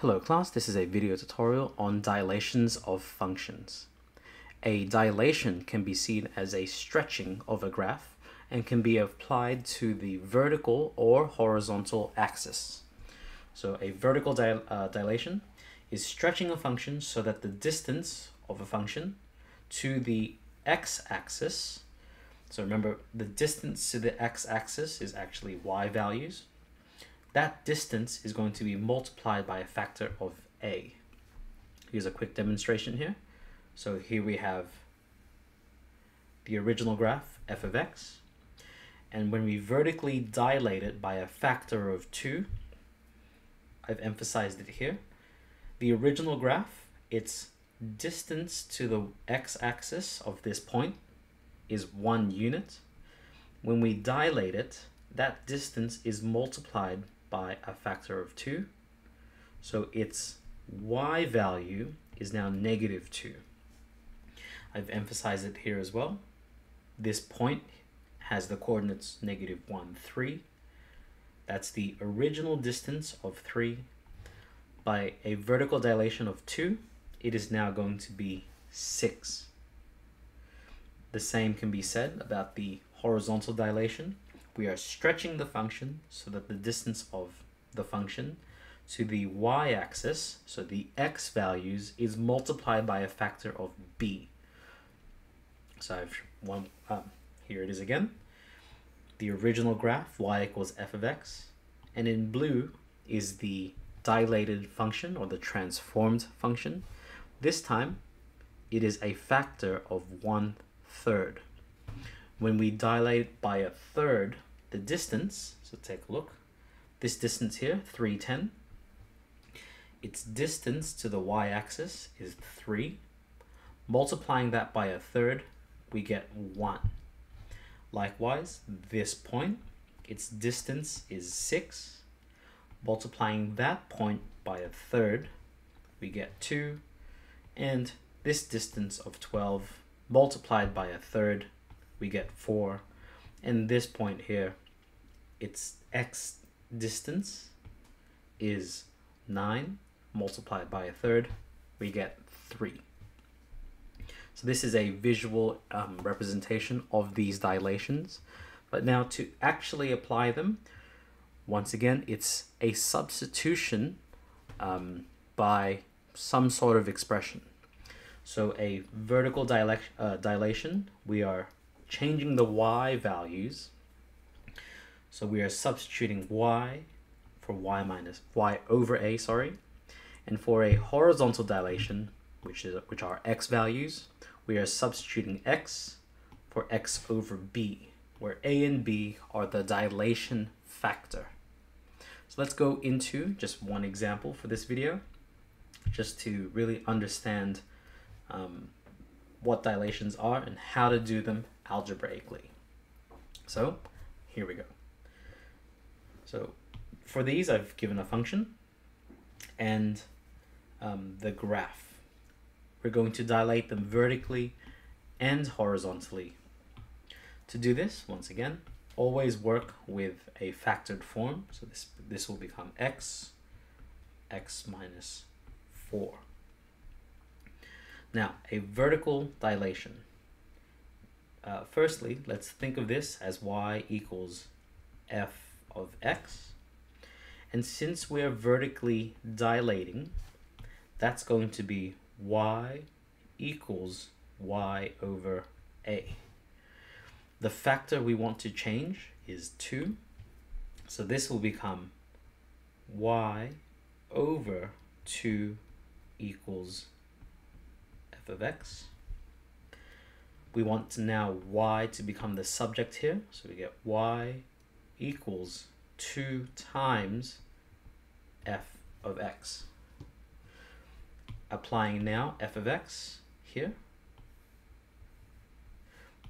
Hello class, this is a video tutorial on dilations of functions. A dilation can be seen as a stretching of a graph and can be applied to the vertical or horizontal axis. So a vertical dil uh, dilation is stretching a function so that the distance of a function to the x-axis, so remember the distance to the x-axis is actually y values, that distance is going to be multiplied by a factor of a. Here's a quick demonstration here. So here we have the original graph, f of x, and when we vertically dilate it by a factor of 2, I've emphasized it here, the original graph, its distance to the x-axis of this point is 1 unit. When we dilate it, that distance is multiplied by a factor of 2. So its y value is now negative 2. I've emphasized it here as well. This point has the coordinates negative 1, 3. That's the original distance of 3. By a vertical dilation of 2, it is now going to be 6. The same can be said about the horizontal dilation we are stretching the function so that the distance of the function to the y-axis, so the x values, is multiplied by a factor of b. So I've one, um, here it is again. The original graph, y equals f of x, and in blue is the dilated function or the transformed function. This time, it is a factor of one third. When we dilate by a third, the distance, so take a look, this distance here, 310, its distance to the y-axis is 3. Multiplying that by a third, we get 1. Likewise, this point, its distance is 6. Multiplying that point by a third, we get 2. And this distance of 12 multiplied by a third, we get 4 and this point here its x distance is 9 multiplied by a third we get 3 so this is a visual um, representation of these dilations. But now to actually apply them once again it's a substitution um, by some sort of expression. So a vertical dilation, uh, dilation we are changing the y values. So we are substituting y for y minus y over a, sorry. And for a horizontal dilation, which is which are x values, we are substituting x for x over b, where a and b are the dilation factor. So let's go into just one example for this video, just to really understand um, what dilations are and how to do them algebraically. So here we go. So for these, I've given a function and um, the graph. We're going to dilate them vertically and horizontally. To do this, once again, always work with a factored form. So this, this will become x, x minus 4. Now, a vertical dilation. Uh, firstly, let's think of this as y equals f of x. And since we're vertically dilating, that's going to be y equals y over a. The factor we want to change is 2. So this will become y over 2 equals f of x. We want now y to become the subject here. So we get y equals 2 times f of x. Applying now f of x here.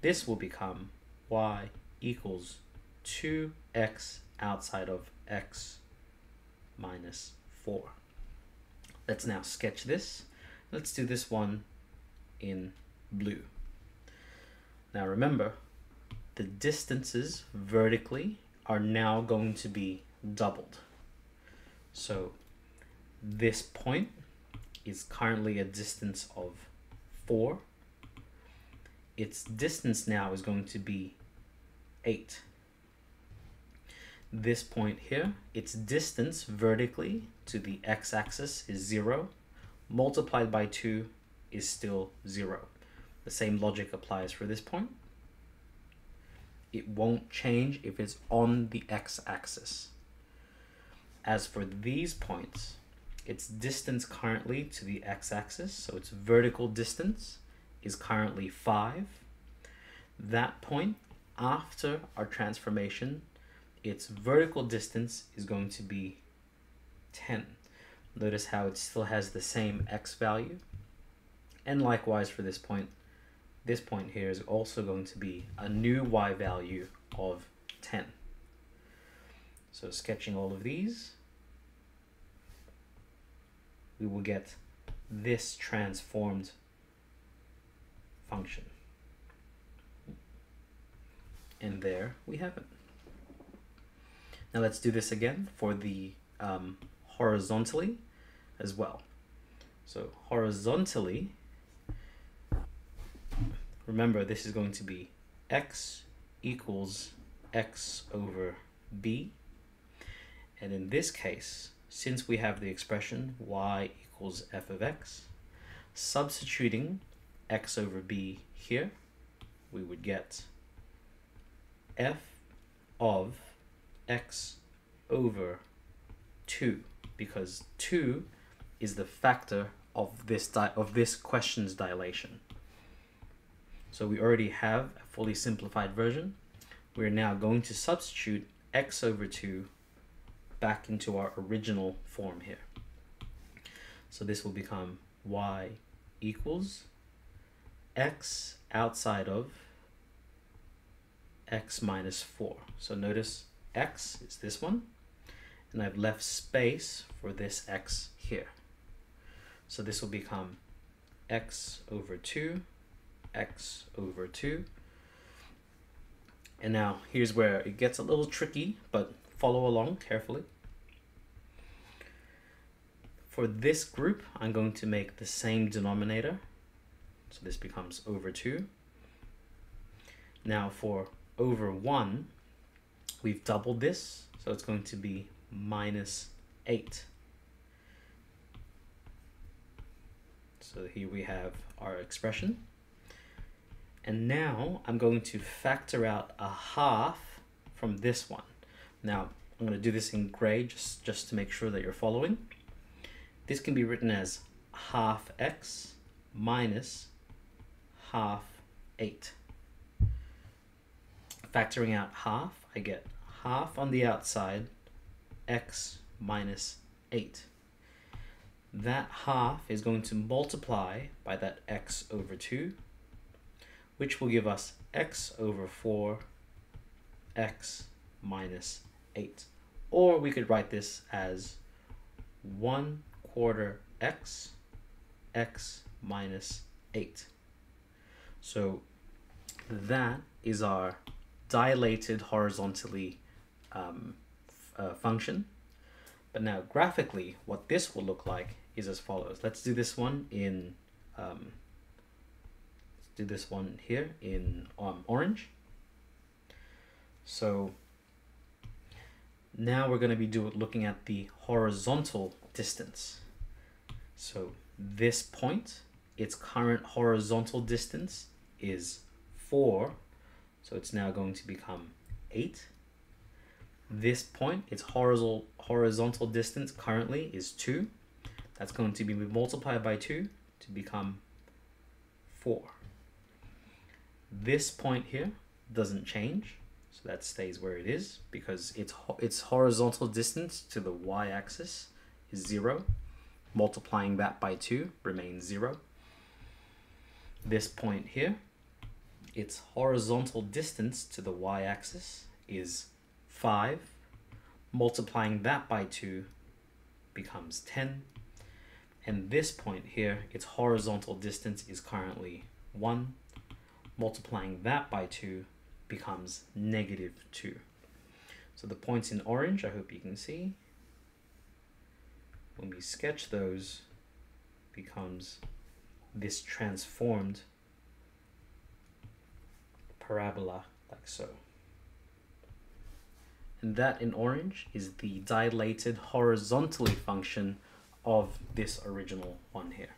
This will become y equals 2x outside of x minus 4. Let's now sketch this. Let's do this one in blue. Now remember, the distances vertically are now going to be doubled. So this point is currently a distance of 4. Its distance now is going to be 8. This point here, its distance vertically to the x-axis is 0. Multiplied by 2 is still 0. The same logic applies for this point. It won't change if it's on the x-axis. As for these points, its distance currently to the x-axis, so its vertical distance is currently 5. That point, after our transformation, its vertical distance is going to be 10. Notice how it still has the same x value. And likewise for this point, this point here is also going to be a new y value of 10. So sketching all of these, we will get this transformed function. And there we have it. Now let's do this again for the um, horizontally as well. So horizontally, remember this is going to be x equals x over b. And in this case, since we have the expression y equals f of x, substituting x over b here, we would get f of x over 2 because 2 is the factor of this of this question's dilation. So we already have a fully simplified version. We're now going to substitute x over 2 back into our original form here. So this will become y equals x outside of x minus 4. So notice x is this one, and I've left space for this x here. So this will become x over 2, x over 2. And now here's where it gets a little tricky, but follow along carefully. For this group, I'm going to make the same denominator. So this becomes over 2. Now for over 1, we've doubled this, so it's going to be minus 8. So here we have our expression. And now I'm going to factor out a half from this one. Now, I'm going to do this in gray just, just to make sure that you're following. This can be written as half x minus half 8. Factoring out half, I get half on the outside, x minus 8. That half is going to multiply by that x over 2, which will give us x over 4, x minus 8. Or we could write this as 1 quarter x, x minus 8. So that is our dilated horizontally um, uh, function. But now graphically, what this will look like is as follows. Let's do this one in, um, do this one here in um, orange. So now we're going to be do, looking at the horizontal distance. So this point, its current horizontal distance is 4. So it's now going to become 8. This point, its horizontal, horizontal distance currently is 2. That's going to be multiplied by 2 to become 4. This point here doesn't change. So that stays where it is because its, its horizontal distance to the y-axis is 0 multiplying that by 2 remains 0. This point here, its horizontal distance to the y-axis is 5. Multiplying that by 2 becomes 10. And this point here, its horizontal distance is currently 1. Multiplying that by 2 becomes negative 2. So the points in orange, I hope you can see, when we sketch those, becomes this transformed parabola like so. And that in orange is the dilated horizontally function of this original one here.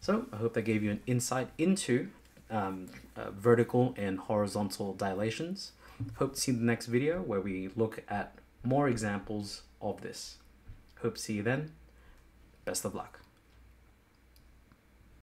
So I hope that gave you an insight into um, uh, vertical and horizontal dilations. Hope to see the next video where we look at more examples of this. Hope to see you then. Best of luck.